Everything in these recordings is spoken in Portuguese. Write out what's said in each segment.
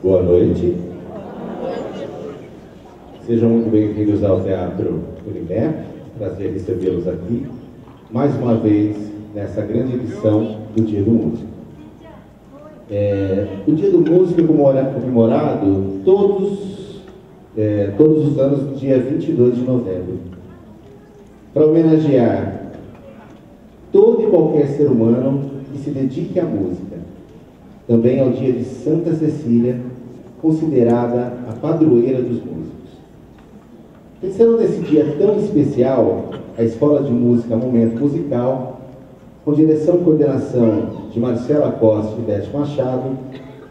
Boa noite. Sejam muito bem-vindos ao Teatro Unimep. Prazer recebê-los aqui, mais uma vez, nessa grande edição do Dia do Músico. É, o Dia do Músico é comemorado todos, é, todos os anos no dia 22 de novembro, para homenagear todo e qualquer ser humano que se dedique à música. Também é o dia de Santa Cecília, considerada a padroeira dos músicos. Pensando nesse dia tão especial, a Escola de Música Momento Musical, com direção e coordenação de Marcela Costa e Beth Machado,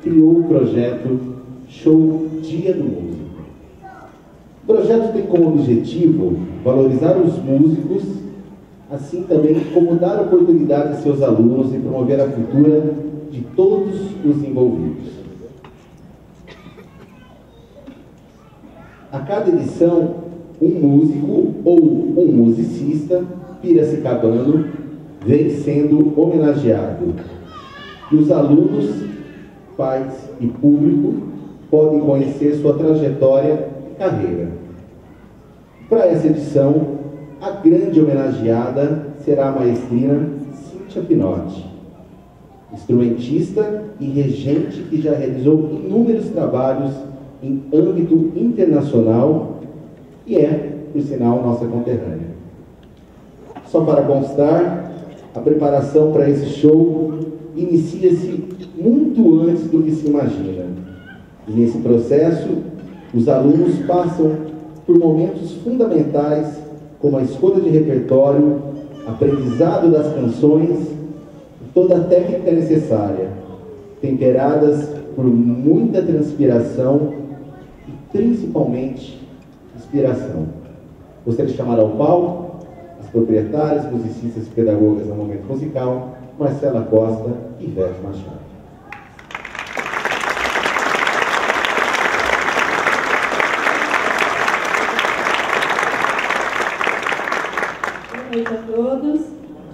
criou o projeto Show Dia do Músico. O projeto tem como objetivo valorizar os músicos, assim também como dar oportunidade a seus alunos e promover a cultura de todos os envolvidos. A cada edição, um músico ou um musicista piracicabano vem sendo homenageado. E os alunos, pais e público podem conhecer sua trajetória e carreira. Para essa edição, a grande homenageada será a maestrina Cíntia Pinotti, instrumentista e regente que já realizou inúmeros trabalhos em âmbito internacional e é, por sinal, nossa conterrânea. Só para constar, a preparação para esse show inicia-se muito antes do que se imagina. E nesse processo, os alunos passam por momentos fundamentais, como a escolha de repertório, aprendizado das canções e toda a técnica necessária, temperadas por muita transpiração principalmente inspiração. Gostaria de chamar ao palco as proprietárias, musicistas e pedagogas no momento musical, Marcela Costa e Ivete Machado. Boa noite a todos.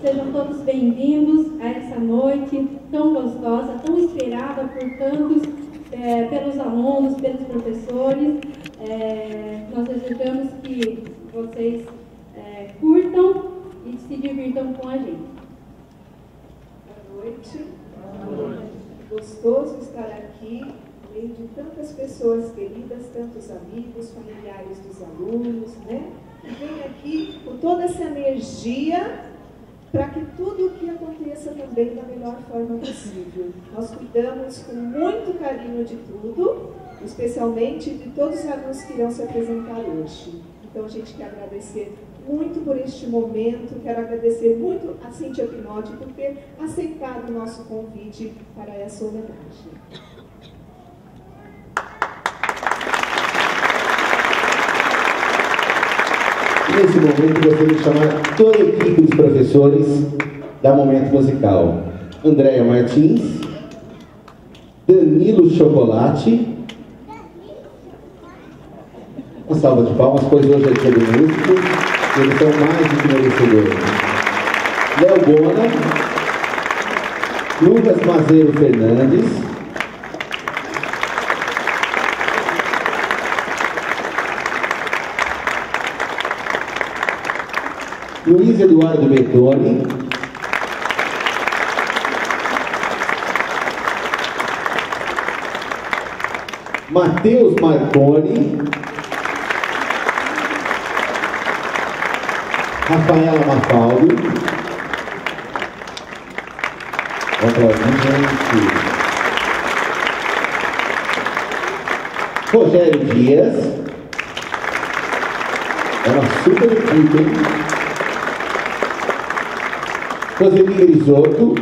Sejam todos bem-vindos a essa noite tão gostosa, tão esperada por tantos, é, pelos alunos, pelos professores. É, nós desejamos que vocês é, curtam e se divirtam com a gente. Boa noite. Boa noite. Gostoso estar aqui, no meio de tantas pessoas queridas, tantos amigos, familiares dos alunos, né? E vem aqui com toda essa energia para que tudo o que aconteça também da melhor forma possível. Nós cuidamos com muito carinho de tudo especialmente de todos os alunos que irão se apresentar hoje. Então, a gente quer agradecer muito por este momento, quero agradecer muito a Cíntia Pinotti por ter aceitado o nosso convite para essa homenagem. Nesse momento, gostaria de chamar toda a equipe dos professores da Momento Musical. Andréia Martins, Danilo Chocolate, uma salva de palmas, pois hoje é dia do músico eles são mais do que merecedores. Léo Bona, Lucas Mazeiro Fernandes, Luiz Eduardo Betoni, Matheus Marconi, Rafaela Mafaldo. Rogério Dias. É uma super equipe, hein? Rosemir Risotto.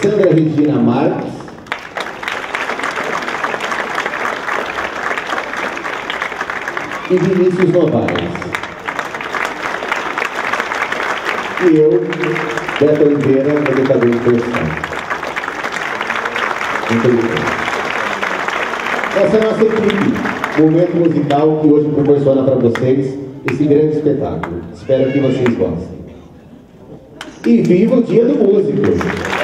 Sandra Regina Marques. e Vinícius Novaes. E eu, Beto Oliveira, educador de profissão. Muito obrigado. Essa é a nossa equipe, momento musical que hoje proporciona para vocês esse grande espetáculo. Espero que vocês gostem. E viva o Dia do Músico!